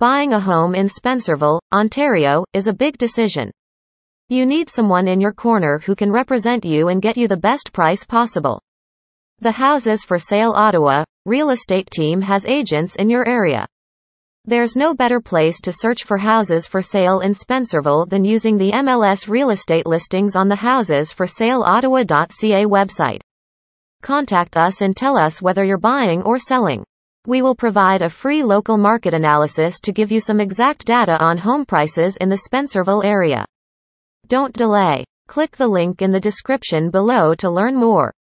Buying a home in Spencerville, Ontario, is a big decision. You need someone in your corner who can represent you and get you the best price possible. The Houses for Sale Ottawa real estate team has agents in your area. There's no better place to search for houses for sale in Spencerville than using the MLS real estate listings on the Houses for Sale Ottawa.ca website. Contact us and tell us whether you're buying or selling. We will provide a free local market analysis to give you some exact data on home prices in the Spencerville area. Don't delay. Click the link in the description below to learn more.